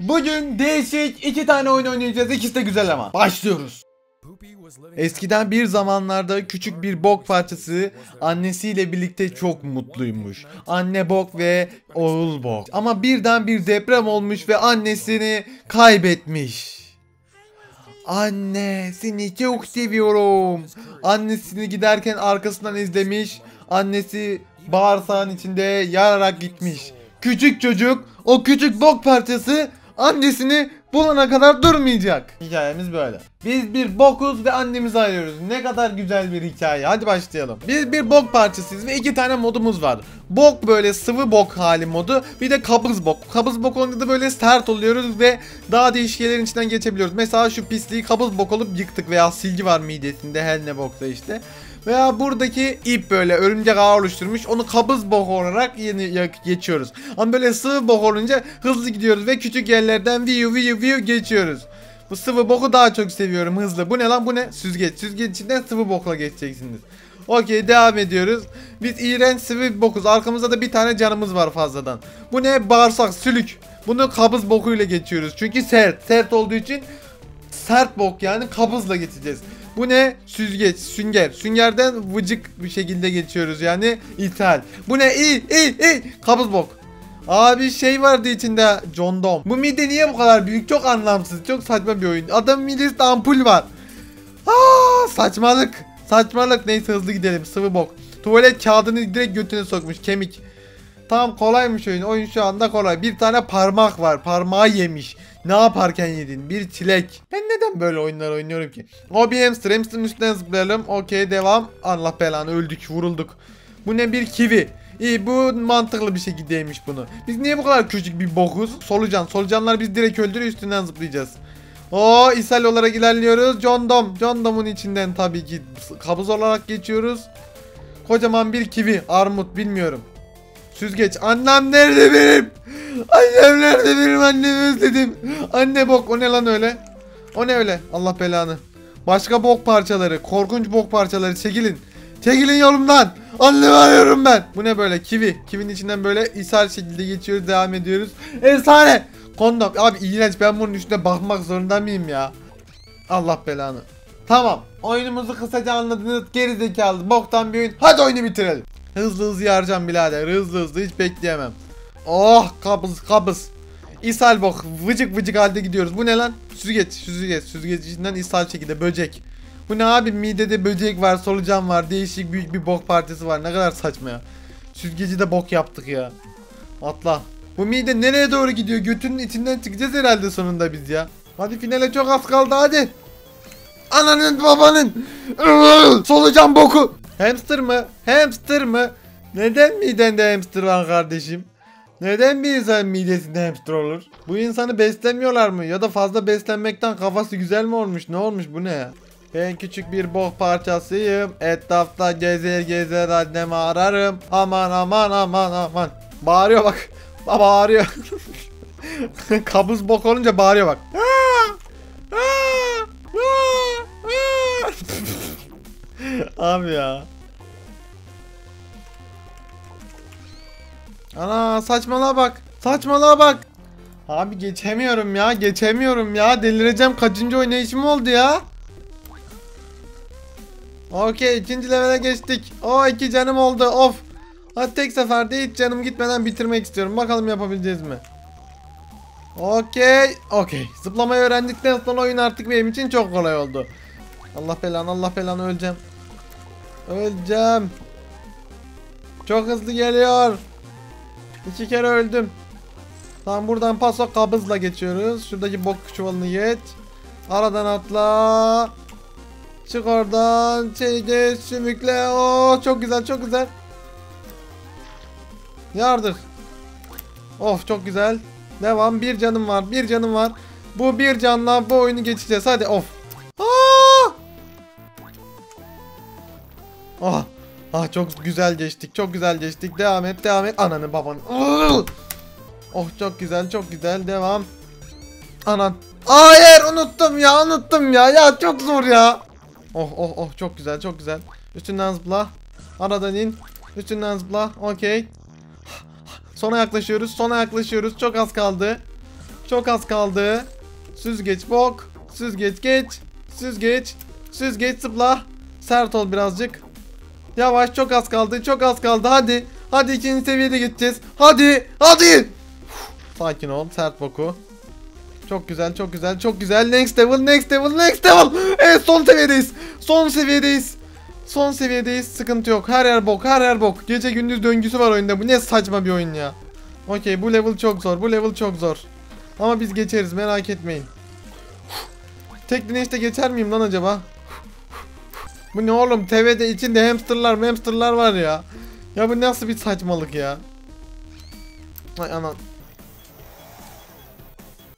Bugün değişik iki tane oyun oynayacağız. İkisi de güzel ama. Başlıyoruz. Eskiden bir zamanlarda küçük bir bok parçası annesiyle birlikte çok mutluymuş. Anne bok ve oğul bok. Ama birden bir deprem olmuş ve annesini kaybetmiş. Anne seni çok seviyorum. Annesini giderken arkasından izlemiş. Annesi bağırsağın içinde yararak gitmiş. Küçük çocuk o küçük bok parçası annesini bulana kadar durmayacak. Hikayemiz böyle. Biz bir bokuz ve annemizi arıyoruz. Ne kadar güzel bir hikaye. Hadi başlayalım. Biz bir bok parçasıyız ve iki tane modumuz var. Bok böyle sıvı bok hali modu. Bir de kabız bok. Kabız bok olunca da böyle sert oluyoruz ve daha değişik şeylerin içinden geçebiliyoruz. Mesela şu pisliği kabız bok olup yıktık veya silgi var midesinde her ne bokta işte. Veya buradaki ip böyle örümcek ağ oluşturmuş. Onu kabız bok olarak yeni geçiyoruz. Ama böyle sıvı bok olunca hızlı gidiyoruz ve küçük yerlerden viyu viyu viyu geçiyoruz. Bu sıvı boku daha çok seviyorum hızlı. Bu ne lan bu ne? Süzgeç. Süzgeç içinden sıvı bokla geçeceksiniz. Okey devam ediyoruz. Biz iğrenç sıvı bokuz. Arkamızda da bir tane canımız var fazladan. Bu ne? Bağırsak, sülük. Bunu kabız bokuyla geçiyoruz. Çünkü sert. Sert olduğu için sert bok yani kabızla geçeceğiz. Bu ne? Süzgeç, sünger. Süngerden vıcık bir şekilde geçiyoruz yani ithal. Bu ne? İyi, iyi, iyi. Kabız bok. Abi şey vardı içinde John Dom. Bu mide niye bu kadar büyük? Çok anlamsız. Çok saçma bir oyun. Adam midesinde ampul var. Aa, saçmalık. Saçmalık. Neyse hızlı gidelim. Sıvı bok. Tuvalet kağıdını direkt götüne sokmuş. Kemik. Tamam kolaymış oyun. Oyun şu anda kolay. Bir tane parmak var. Parmağı yemiş. Ne yaparken yedin? Bir çilek. Ben neden böyle oyunlar oynuyorum ki? O bir hamster. Hamster'ın üstünden zıplayalım. Okey devam. Allah belanı öldük vurulduk. Bu ne bir kivi. İyi bu mantıklı bir şekildeymiş bunu. Biz niye bu kadar küçük bir bokuz? Solucan. Solucanlar biz direkt öldürüyor üstünden zıplayacağız. O ishal olarak ilerliyoruz. John Dom. John Dom'un içinden tabii ki kabız olarak geçiyoruz. Kocaman bir kivi. Armut bilmiyorum. Süzgeç. Annem nerede benim? Annem nerede benim? Annemi özledim. Anne bok. O ne lan öyle? O ne öyle? Allah belanı. Başka bok parçaları. Korkunç bok parçaları. Çekilin. Çekilin yolumdan. Annemi arıyorum ben. Bu ne böyle? Kivi. Kivinin içinden böyle ishal şekilde geçiyoruz. Devam ediyoruz. Efsane. Kondom. Abi iğrenç. Ben bunun üstüne bakmak zorunda mıyım ya? Allah belanı. Tamam. Oyunumuzu kısaca anladınız. Geri zekalı. Boktan bir oyun. Hadi oyunu bitirelim. Hızlı hızlı yaracağım birader. Hızlı hızlı hiç bekleyemem. Oh kabız kabız. İshal bok. Vıcık vıcık halde gidiyoruz. Bu ne lan? Süzgeç. Süzgeç. Süzgeç içinden ishal şekilde böcek. Bu ne abi midede böcek var solucan var değişik büyük bir bok partisi var ne kadar saçma ya. Süzgeci de bok yaptık ya. Atla. Bu mide nereye doğru gidiyor götünün içinden çıkacağız herhalde sonunda biz ya. Hadi finale çok az kaldı hadi. Ananın babanın. Solucan boku. Hamster mı? Hamster mı? Neden midende hamster var kardeşim? Neden bir insan midesinde hamster olur? Bu insanı beslemiyorlar mı? Ya da fazla beslenmekten kafası güzel mi olmuş? Ne olmuş bu ne ya? Ben küçük bir bok parçasıyım. Etrafta gezer gezer annemi ararım. Aman aman aman aman. Bağırıyor bak. Bağırıyor. Kabız bok olunca bağırıyor bak. Abi ya. Ana saçmalığa bak. Saçmalığa bak. Abi geçemiyorum ya. Geçemiyorum ya. Delireceğim. Kaçıncı oynayışım oldu ya? Okey ikinci levele geçtik. O iki canım oldu. Of. Hadi tek seferde hiç canım gitmeden bitirmek istiyorum. Bakalım yapabileceğiz mi? Okey. Okey. Zıplamayı öğrendikten sonra oyun artık benim için çok kolay oldu. Allah belanı Allah belanı öleceğim. Öleceğim. Çok hızlı geliyor. İki kere öldüm. Tamam buradan paso kabızla geçiyoruz. Şuradaki bok çuvalını geç. Aradan atla. Çık oradan. Şey geç sümükle. Oo çok güzel çok güzel. Yardır. Of çok güzel. Devam. Bir canım var. Bir canım var. Bu bir canla bu oyunu geçeceğiz. Hadi of. Aa! Ah. Ah çok güzel geçtik. Çok güzel geçtik. Devam et. Devam et. Ananı babanı. Oh çok güzel. Çok güzel. Devam. Anan. Hayır unuttum ya. Unuttum ya. Ya çok zor ya. Oh oh oh çok güzel. Çok güzel. Üstünden zıpla. Aradan in. Üstünden zıpla. Okey. Sona yaklaşıyoruz. Sona yaklaşıyoruz. Çok az kaldı. Çok az kaldı. Süzgeç bok. Süzgeç geç. Süzgeç. Süzgeç zıpla. Sert ol birazcık. Yavaş çok az kaldı. Çok az kaldı. Hadi. Hadi ikinci seviyede gideceğiz. Hadi. Hadi. Sakin ol. Sert boku. Çok güzel, çok güzel, çok güzel. Next level, next level, next level. Evet son seviyedeyiz. Son seviyedeyiz. Son seviyedeyiz. Sıkıntı yok. Her yer bok, her yer bok. Gece gündüz döngüsü var oyunda. Bu ne saçma bir oyun ya. Okey bu level çok zor. Bu level çok zor. Ama biz geçeriz merak etmeyin. Tek işte geçer miyim lan acaba? Bu ne oğlum? TV'de içinde hamsterlar, hamsterlar var ya. Ya bu nasıl bir saçmalık ya? Ay anan.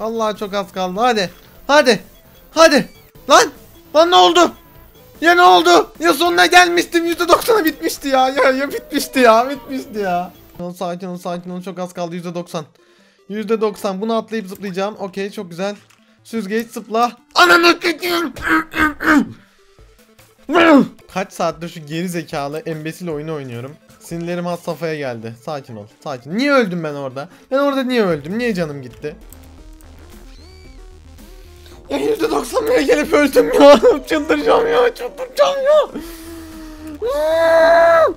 Allah çok az kaldı. Hadi. Hadi. Hadi. Lan. Lan ne oldu? Ya ne oldu? Ya sonuna gelmiştim. %90'a bitmişti ya. Ya ya bitmişti ya. Bitmişti ya. Sakin ol sakin ol. Çok az kaldı. %90. %90. Bunu atlayıp zıplayacağım. Okey çok güzel. Süzgeç zıpla. Ananı kötüyüm. Kaç saattir şu geri zekalı embesil oyunu oynuyorum. Sinirlerim has safhaya geldi. Sakin ol. Sakin. Niye öldüm ben orada? Ben orada niye öldüm? Niye canım gitti? Ya %90'a gelip öldüm ya. Çıldıracağım ya. Çıldıracağım ya.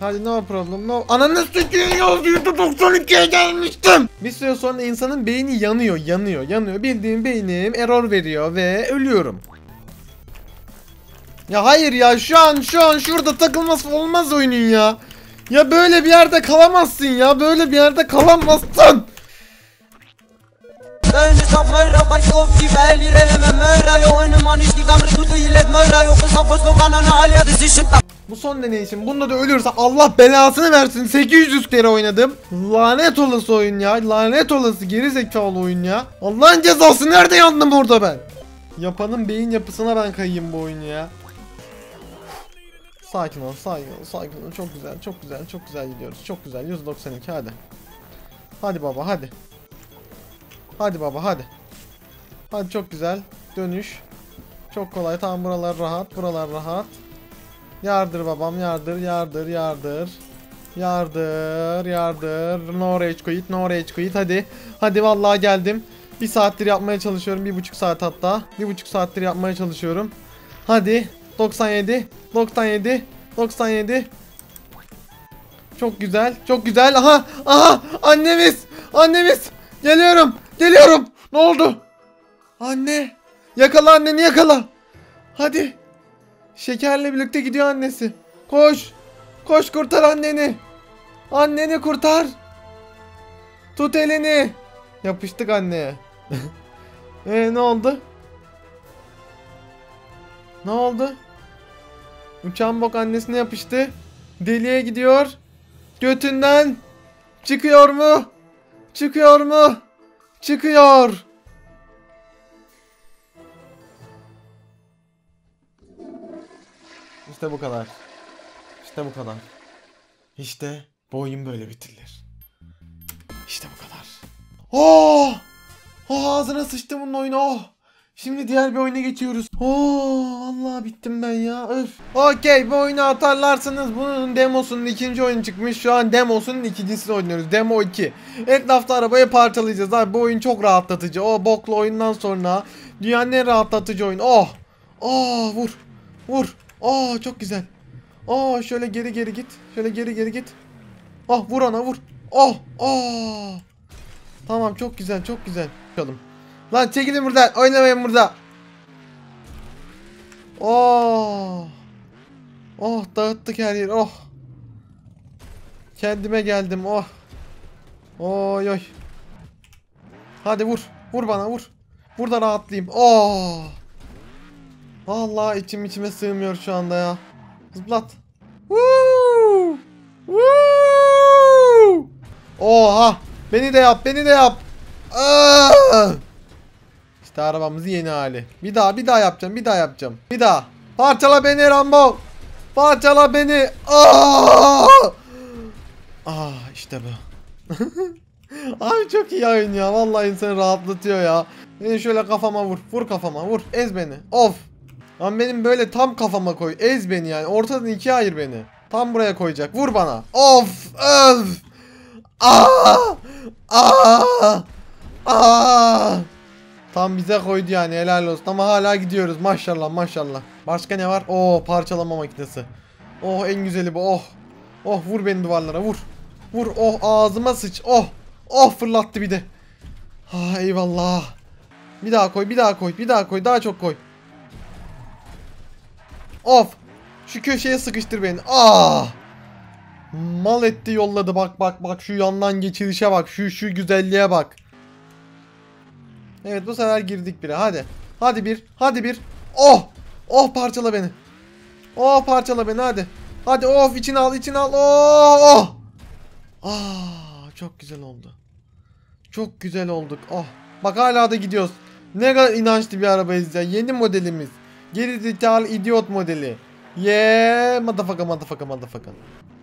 Hadi no problem no. Ananı sikeyim ya %92'ye gelmiştim. Bir süre sonra insanın beyni yanıyor yanıyor yanıyor. Bildiğim beynim error veriyor ve ölüyorum. Ya hayır ya şu an şu an şurada takılması olmaz oyunun ya. Ya böyle bir yerde kalamazsın ya. Böyle bir yerde kalamazsın. Beni safayla başop ki beli releme möra yo önüm an işti kamri tutu ilet möra yo kısa foslu kanana alya dizi şıkta Bu son deneyişim. Bunda da ölürse Allah belasını versin. 800 kere oynadım. Lanet olası oyun ya. Lanet olası geri zekalı oyun ya. Allah'ın cezası nerede yandım orada ben? Yapanın beyin yapısına ben kayayım bu oyunu ya. Sakin ol, sakin ol, sakin ol. Çok güzel, çok güzel, çok güzel gidiyoruz. Çok güzel. 192 hadi. Hadi baba hadi. Hadi baba hadi. Hadi çok güzel. Dönüş. Çok kolay. Tamam buralar rahat. Buralar rahat. Yardır babam yardır yardır yardır. Yardır yardır. No rage quit no rage quit hadi. Hadi vallahi geldim. Bir saattir yapmaya çalışıyorum. Bir buçuk saat hatta. Bir buçuk saattir yapmaya çalışıyorum. Hadi. 97. 97. 97. Çok güzel. Çok güzel. Aha. Aha. Annemiz. Annemiz. Geliyorum. Geliyorum. Ne oldu? Anne. Yakala anneni yakala. Hadi. Şekerle birlikte gidiyor annesi. Koş. Koş kurtar anneni. Anneni kurtar. Tut elini. Yapıştık anneye. e ne oldu? Ne oldu? Uçan bok annesine yapıştı. Deliye gidiyor. Götünden. Çıkıyor mu? Çıkıyor mu? Çıkıyor. İşte bu kadar. İşte bu kadar. İşte bu oyun böyle bitirilir. İşte bu kadar. Oh! Oh ağzına sıçtım bunun oyunu oh! Şimdi diğer bir oyuna geçiyoruz. Oh Allah bittim ben ya. Öf. Okey bu oyunu atarlarsınız. Bunun demosunun ikinci oyunu çıkmış. Şu an demosunun ikincisini oynuyoruz. Demo 2. Etrafta arabayı parçalayacağız. Abi bu oyun çok rahatlatıcı. O boklu oyundan sonra dünyanın en rahatlatıcı oyunu. Oh. Oh vur. Vur. Oh çok güzel. Oh şöyle geri geri git. Şöyle geri geri git. Oh vur ona vur. Oh. Oh. Tamam çok güzel çok güzel. Bakalım. Lan çekilin buradan. Oynamayın burada. Oh. Oh dağıttık her yeri. Oh. Kendime geldim. Oh. Oy oy. Hadi vur. Vur bana vur. Burada rahatlayayım. Oh. Vallahi içim içime sığmıyor şu anda ya. Zıplat. Woo! Woo! Oha! Beni de yap, beni de yap. Aa! İşte arabamızın yeni hali. Bir daha, bir daha yapacağım, bir daha yapacağım. Bir daha. Parçala beni Rambo. Parçala beni. Aa! Ah işte bu. Abi çok iyi oyun ya. Vallahi insanı rahatlatıyor ya. Beni şöyle kafama vur. Vur kafama vur. Ez beni. Of. Lan benim böyle tam kafama koy. Ez beni yani. Ortadan ikiye ayır beni. Tam buraya koyacak. Vur bana. Of. Öf. Aa! Aa! Aa! Tam bize koydu yani helal olsun ama hala gidiyoruz maşallah maşallah. Başka ne var? Oo parçalama makinesi. Oh en güzeli bu oh. Oh vur beni duvarlara vur. Vur oh ağzıma sıç oh. Oh fırlattı bir de. Ah eyvallah. Bir daha koy bir daha koy bir daha koy daha çok koy. Of. Şu köşeye sıkıştır beni. Ah. Mal etti yolladı bak bak bak şu yandan geçirişe bak şu şu güzelliğe bak. Evet bu sefer girdik bire hadi. Hadi bir hadi bir. Oh. Oh parçala beni. Oh parçala beni hadi. Hadi of içine al içine al. Oh. oh. Ah çok güzel oldu. Çok güzel olduk. Oh. Bak hala da gidiyoruz. Ne kadar inançlı bir arabayız ya. Yeni modelimiz. Geri zekalı idiot modeli. Yeah, motherfucker, motherfucker, motherfucker.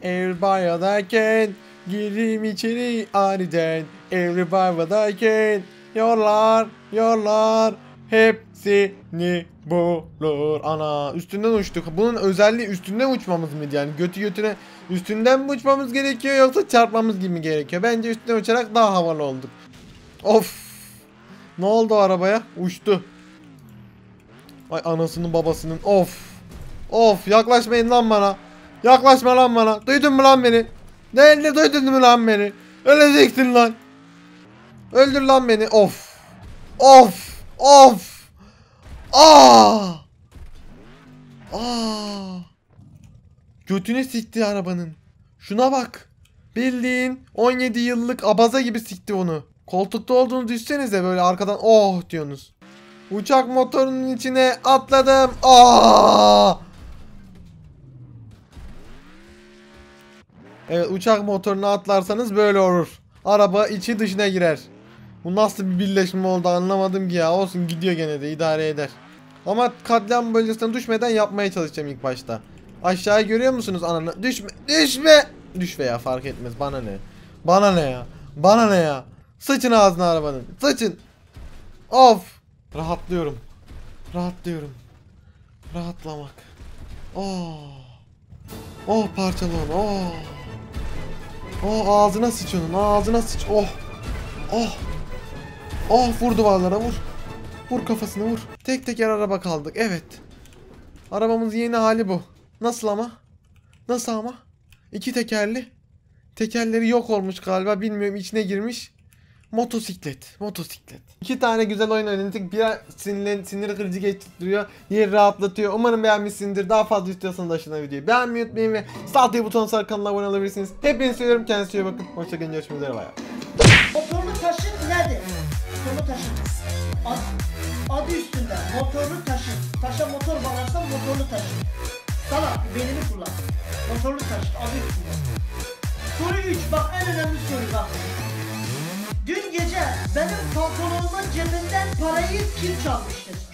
Everybody'dayken girim içeri aniden. Everybody'dayken yollar, yollar hepsini bulur. Ana üstünden uçtuk. Bunun özelliği üstünden uçmamız mıydı yani? Götü götüne üstünden mi uçmamız gerekiyor yoksa çarpmamız gibi mi gerekiyor? Bence üstünden uçarak daha havalı olduk. Of. Ne oldu arabaya? Uçtu. Ay anasının babasının. Of. Of yaklaşmayın lan bana. Yaklaşma lan bana. Duydun mu lan beni? Ne ne duydun mu lan beni? Öleceksin lan. Öldür lan beni. Of. Of. Of. Aa. Aa. Götüne sikti arabanın. Şuna bak. Bildiğin 17 yıllık abaza gibi sikti onu. Koltukta olduğunu düşsenize böyle arkadan oh diyorsunuz. Uçak motorunun içine atladım. Aa! Evet uçak motoruna atlarsanız böyle olur. Araba içi dışına girer. Bu nasıl bir birleşme oldu anlamadım ki ya. Olsun gidiyor gene de idare eder. Ama katliam bölgesine düşmeden yapmaya çalışacağım ilk başta. Aşağıyı görüyor musunuz ananı? Düşme, düşme. Düş veya fark etmez bana ne. Bana ne ya. Bana ne ya. Sıçın ağzına arabanın. Sıçın. Of. Rahatlıyorum. Rahatlıyorum. Rahatlamak. Oh. Oh parçalı onu. Oh. Oh ağzına sıç onun. Ağzına sıç. Oh. Oh. Oh vur duvarlara vur. Vur kafasını vur. Tek teker araba kaldık. Evet. Arabamız yeni hali bu. Nasıl ama? Nasıl ama? İki tekerli. Tekerleri yok olmuş galiba. Bilmiyorum içine girmiş. Motosiklet. Motosiklet. İki tane güzel oyun oynadık. Bir sinir, sinir kırıcı geçtiriyor. Yeri rahatlatıyor. Umarım beğenmişsindir. Daha fazla istiyorsanız aşağıdan videoyu beğenmeyi unutmayın ve sağ tık butonu sarı kanalına abone olabilirsiniz. Hepinizi seviyorum. Kendinize iyi bakın. Hoşçakalın. Görüşmek üzere. Bay bay. Motorlu taşıt Motorlu taşıt. Ad, adı üstünde. Motorlu taşıt. Taşa motor bağlarsan motorlu taşıt. Salak beynini kullan. Motorlu taşıt adı üstünde. Soru 3 bak en önemli soru bak. Dün gece benim pantolonumun cebinden parayı kim çalmıştır?